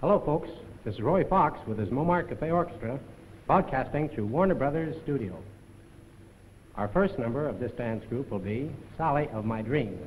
Hello, folks. This is Roy Fox with his Montmartre Cafe Orchestra, broadcasting through Warner Brothers Studio. Our first number of this dance group will be Sally of My Dreams.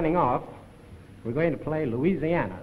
signing off, we're going to play Louisiana.